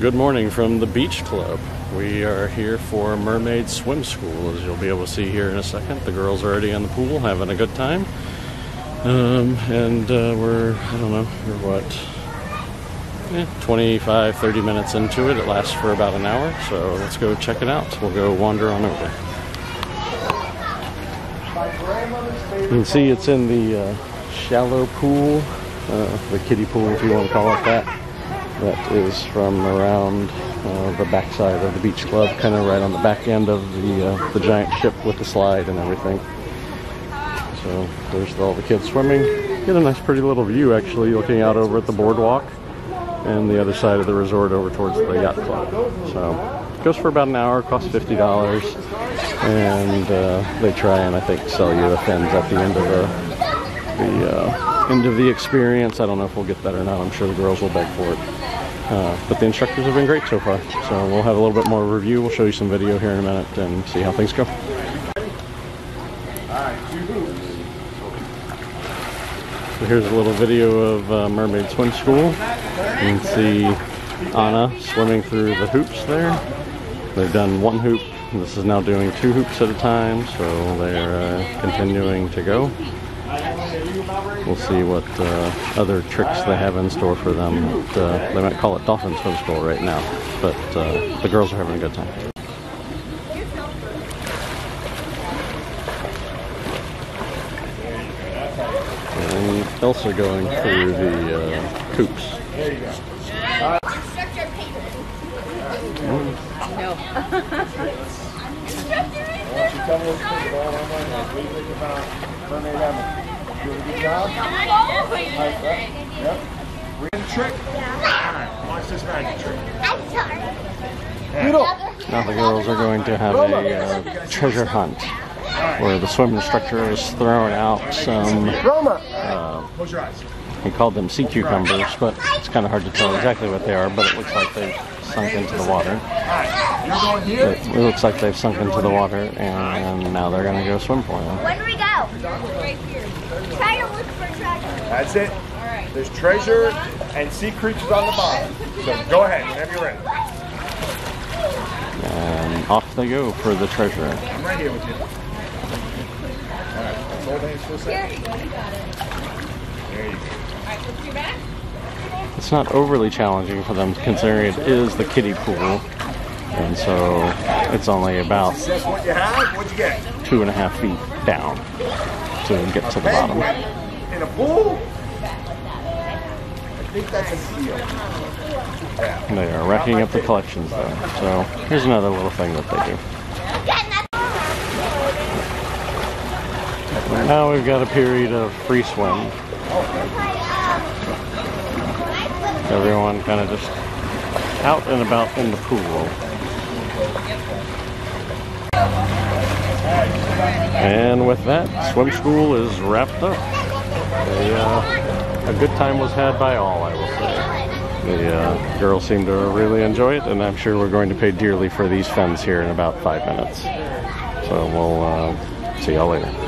Good morning from the Beach Club. We are here for Mermaid Swim School, as you'll be able to see here in a second. The girls are already in the pool having a good time. Um, and uh, we're, I don't know, we're what, eh, 25, 30 minutes into it. It lasts for about an hour, so let's go check it out. We'll go wander on over. You can see it's in the uh, shallow pool, uh, the kiddie pool if you want to call it that. That is from around uh, the backside of the beach club, kind of right on the back end of the uh, the giant ship with the slide and everything. So there's all the kids swimming. Get a nice, pretty little view actually, looking out over at the boardwalk and the other side of the resort over towards the yacht club. So it goes for about an hour, costs fifty dollars, and uh, they try and I think sell you the fins at the end of the the of the experience. I don't know if we'll get that or not. I'm sure the girls will beg for it. Uh, but the instructors have been great so far. So we'll have a little bit more review. We'll show you some video here in a minute and see how things go. So here's a little video of uh, Mermaid Swim School. You can see Anna swimming through the hoops there. They've done one hoop. This is now doing two hoops at a time, so they're uh, continuing to go. We'll see what uh, other tricks they have in store for them. But, uh, they might call it Dolphin Swim School right now, but uh, the girls are having a good time. And Elsa going through the uh, hoops. Doing a good job? Yep. Ring trick? Alright, watch this magic trick. Now the girls are going to have a uh, treasure hunt where the swim instructor is throwing out some, uh, he called them sea cucumbers, but it's kind of hard to tell exactly what they are, but it looks like they've sunk into the water. It, it looks like they've sunk into the water and now they're going to go swim for them. When do we go? Right here. Try to look for treasure. That's it. There's treasure and sea creatures on the bottom. So go ahead, whenever you're ready. And off they go for the treasure. I'm right here with you. Alright, let's hold hands for a second. There you go. It's not overly challenging for them considering it is the kiddie pool. And so it's only about That's what you have? What'd you get? two and a half feet down to get to the bottom. In a pool? I think that's a deal. Yeah. They are racking up the collections though. So here's another little thing that they do. Now we've got a period of free swim. Everyone kind of just out and about in the pool. And with that, swim school is wrapped up. A, uh, a good time was had by all, I will say. The uh, girls seem to really enjoy it, and I'm sure we're going to pay dearly for these fins here in about five minutes. So we'll uh, see y'all later.